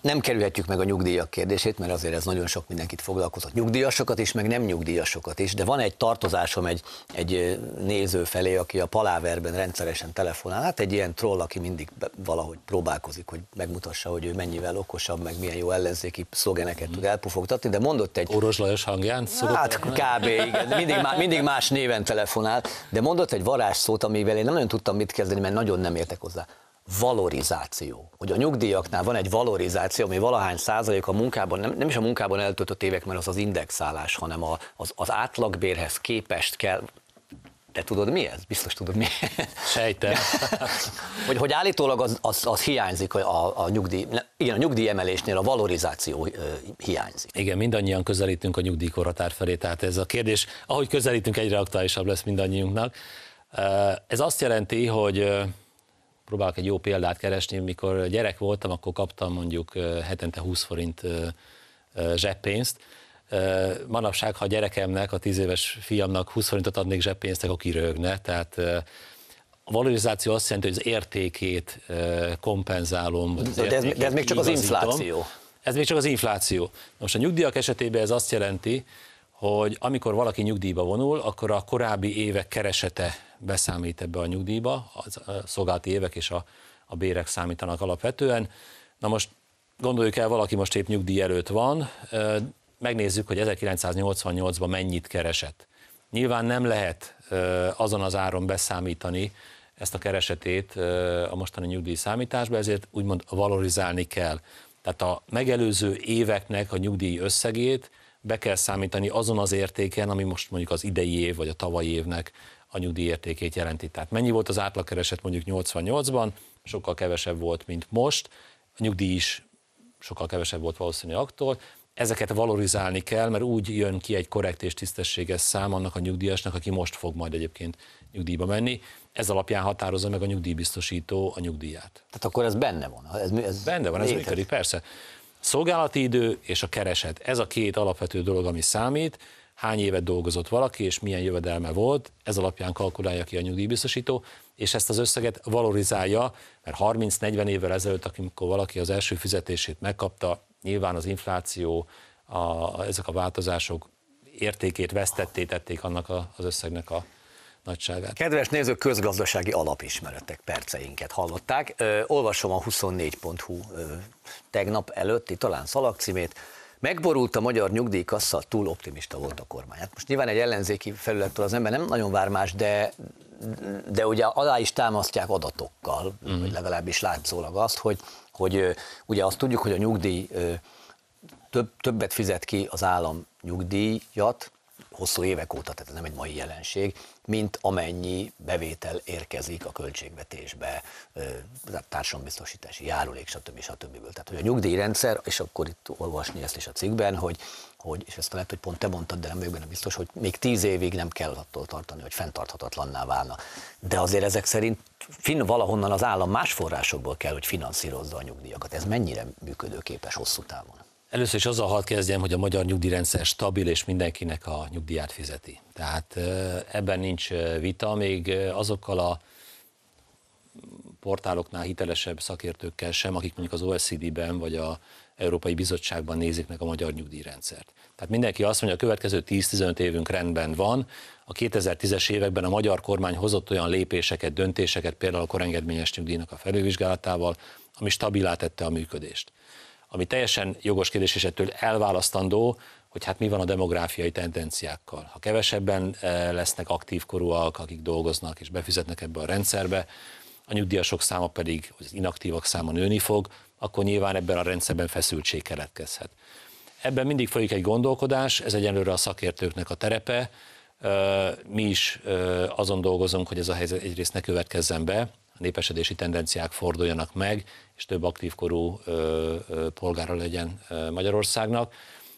nem kerülhetjük meg a nyugdíjak kérdését, mert azért ez nagyon sok mindenkit foglalkozott. Nyugdíjasokat is, meg nem nyugdíjasokat is, de van egy tartozásom egy, egy néző felé, aki a paláverben rendszeresen telefonál. Hát egy ilyen troll, aki mindig valahogy próbálkozik, hogy megmutassa, hogy ő mennyivel okosabb, meg milyen jó ellenzéki szlogeneket tud elpufogtatni, de mondott egy... Oros Lajos hangján? Hát kb. igen, mindig, má, mindig más néven telefonál, de mondott egy varázsszót, amivel én nem nagyon tudtam mit kezdeni, mert nagyon nem értek hozzá valorizáció. Hogy a nyugdíjaknál van egy valorizáció, ami valahány százalék a munkában, nem, nem is a munkában eltöltött évek, mert az az indexálás, hanem a, az, az átlagbérhez képest kell, te tudod mi ez? Biztos tudod mi. Sejtem. hogy, hogy állítólag az, az, az hiányzik a, a nyugdíj, igen, a nyugdíjemelésnél a valorizáció hiányzik. Igen, mindannyian közelítünk a nyugdíjkorhatár felé, tehát ez a kérdés, ahogy közelítünk, egyre aktuálisabb lesz mindannyiunknak. Ez azt jelenti, hogy próbálok egy jó példát keresni, mikor gyerek voltam, akkor kaptam mondjuk hetente 20 forint zseppénzt, manapság, ha a gyerekemnek, a 10 éves fiamnak 20 forintot adnék zseppénzt, akkor kirögne, tehát a valorizáció azt jelenti, hogy az értékét kompenzálom. De, ez, de ez még csak az infláció. Ez még csak az infláció. Most a nyugdíjak esetében ez azt jelenti, hogy amikor valaki nyugdíjba vonul, akkor a korábbi évek keresete beszámít ebbe a nyugdíjba, a szolgálati évek és a, a bérek számítanak alapvetően. Na most gondoljuk el, valaki most épp nyugdíj előtt van, megnézzük, hogy 1988-ban mennyit keresett. Nyilván nem lehet azon az áron beszámítani ezt a keresetét a mostani nyugdíj számításba, ezért úgymond valorizálni kell. Tehát a megelőző éveknek a nyugdíj összegét be kell számítani azon az értéken, ami most mondjuk az idei év vagy a tavalyi évnek a nyugdíj értékét jelenti. Tehát mennyi volt az átlagkereset mondjuk 88-ban, sokkal kevesebb volt, mint most, a nyugdíj is sokkal kevesebb volt valószínű attól, ezeket valorizálni kell, mert úgy jön ki egy korrekt és tisztességes szám annak a nyugdíjasnak, aki most fog majd egyébként nyugdíjba menni. Ez alapján határozza meg a nyugdíjbiztosító a nyugdíját. Tehát akkor ez benne van? Ez, ez benne van, ez működik, persze. Szolgálati idő és a kereset. Ez a két alapvető dolog, ami számít. Hány évet dolgozott valaki, és milyen jövedelme volt, ez alapján kalkulálja ki a nyugdíjbiztosító, és ezt az összeget valorizálja, mert 30-40 évvel ezelőtt, amikor valaki az első fizetését megkapta, nyilván az infláció, a, ezek a változások értékét vesztetté tették annak a, az összegnek a nagyságát. Kedves nézők, közgazdasági alapismeretek perceinket hallották. Ö, olvasom a 24.hu ö, tegnap előtti, talán szalagcímét. Megborult a magyar nyugdíjkassa, túl optimista volt a kormány. Hát most nyilván egy ellenzéki felülettől az ember nem nagyon vár más, de, de ugye alá is támasztják adatokkal, mm. vagy legalábbis látszólag azt, hogy, hogy ugye azt tudjuk, hogy a nyugdíj több, többet fizet ki az állam nyugdíjat, hosszú évek óta, tehát ez nem egy mai jelenség, mint amennyi bevétel érkezik a költségvetésbe, társadalombiztosítási járulék, stb. stb. Tehát, hogy a nyugdíjrendszer, és akkor itt olvasni ezt is a cikkben, hogy, hogy és ezt lehet, hogy pont te mondtad, de nem vagyok benne biztos, hogy még tíz évig nem kell attól tartani, hogy fenntarthatatlanná válna. De azért ezek szerint fin valahonnan az állam más forrásokból kell, hogy finanszírozza a nyugdíjakat. Ez mennyire működőképes hosszú távon? Először is azzal hadd kezdjem, hogy a magyar nyugdíjrendszer stabil, és mindenkinek a nyugdíját fizeti. Tehát ebben nincs vita, még azokkal a portáloknál hitelesebb szakértőkkel sem, akik mondjuk az OECD-ben vagy a Európai Bizottságban nézik meg a magyar nyugdíjrendszert. Tehát mindenki azt mondja, a következő 10-15 évünk rendben van. A 2010-es években a magyar kormány hozott olyan lépéseket, döntéseket, például a korengedményes nyugdíjnak a felülvizsgálatával, ami stabilá tette a működést ami teljesen jogos kérdés, és ettől elválasztandó, hogy hát mi van a demográfiai tendenciákkal. Ha kevesebben eh, lesznek aktív korúak, akik dolgoznak és befizetnek ebbe a rendszerbe, a nyugdíjasok száma pedig, az inaktívak száma nőni fog, akkor nyilván ebben a rendszerben feszültség keletkezhet. Ebben mindig folyik egy gondolkodás, ez egyenlőre a szakértőknek a terepe. Eh, mi is eh, azon dolgozunk, hogy ez a helyzet egyrészt ne következzen be, népesedési tendenciák forduljanak meg, és több aktív korú polgára legyen Magyarországnak.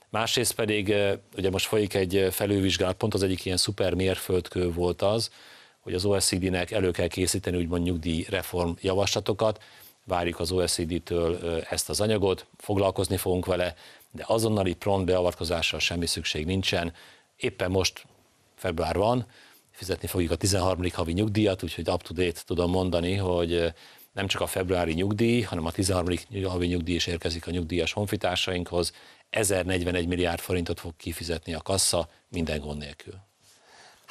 Másrészt pedig, ugye most folyik egy felülvizsgálat, pont az egyik ilyen szuper mérföldkő volt az, hogy az OECD-nek elő kell készíteni úgymond nyugdíjreform javaslatokat, várjuk az OECD-től ezt az anyagot, foglalkozni fogunk vele, de azonnali prompt beavatkozással semmi szükség nincsen. Éppen most február van, fizetni fogjuk a 13. havi nyugdíjat, úgyhogy up to date tudom mondani, hogy nem csak a februári nyugdíj, hanem a 13. havi nyugdíj is érkezik a nyugdíjas honfitársainkhoz. 1041 milliárd forintot fog kifizetni a kassa minden gond nélkül.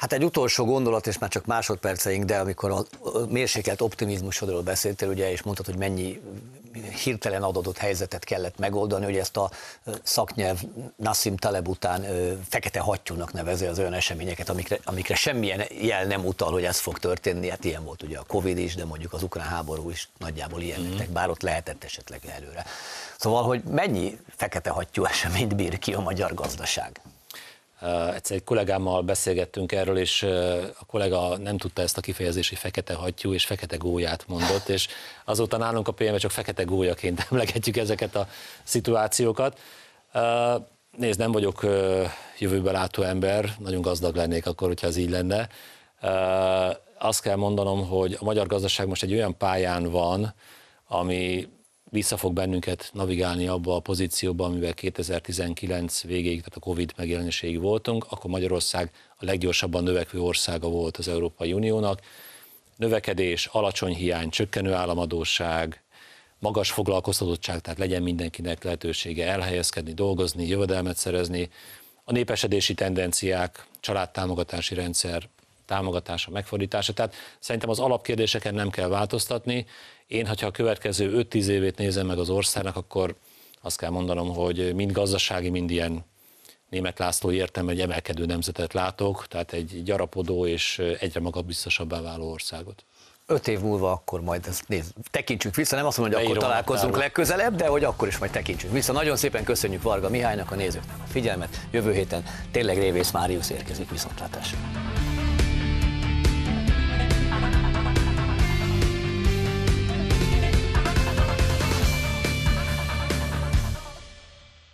Hát egy utolsó gondolat, és már csak másodperceink, de amikor a mérsékelt optimizmusodról beszéltél, ugye, és mondtad, hogy mennyi hirtelen adott helyzetet kellett megoldani, hogy ezt a szaknyelv Nassim Taleb után fekete hattyúnak nevezi az olyan eseményeket, amikre, amikre semmilyen jel nem utal, hogy ez fog történni. Hát ilyen volt ugye a Covid is, de mondjuk az ukrán háború is nagyjából ilyen mm. bár ott lehetett esetleg előre. Szóval, hogy mennyi fekete hattyú eseményt bír ki a magyar gazdaság? Egyszer egy kollégámmal beszélgettünk erről, és a kollega nem tudta ezt a kifejezést, hogy fekete hattyú és fekete gólyát mondott, és azóta nálunk a PM csak fekete gólyaként emlegetjük ezeket a szituációkat. Nézd, nem vagyok jövőbe látó ember, nagyon gazdag lennék akkor, hogyha ez így lenne. Azt kell mondanom, hogy a magyar gazdaság most egy olyan pályán van, ami vissza fog bennünket navigálni abba a pozícióba, amivel 2019 végéig, tehát a Covid megjelenéséig voltunk, akkor Magyarország a leggyorsabban növekvő országa volt az Európai Uniónak. Növekedés, alacsony hiány, csökkenő államadóság, magas foglalkoztatottság, tehát legyen mindenkinek lehetősége elhelyezkedni, dolgozni, jövedelmet szerezni, a népesedési tendenciák, családtámogatási rendszer támogatása, megfordítása. Tehát szerintem az alapkérdéseken nem kell változtatni. Én, ha a következő 5-10 évét nézem meg az országnak, akkor azt kell mondanom, hogy mind gazdasági, mind ilyen német László értem, egy emelkedő nemzetet látok, tehát egy gyarapodó és egyre magabiztosabbá váló országot öt év múlva akkor majd ezt nézd, tekintsük vissza, nem azt mondom, hogy akkor találkozunk legközelebb, de hogy akkor is majd tekintsünk vissza. Nagyon szépen köszönjük Varga Mihálynak, a nézőknek a figyelmet. Jövő héten tényleg Révész Máriusz érkezik viszontlátásra.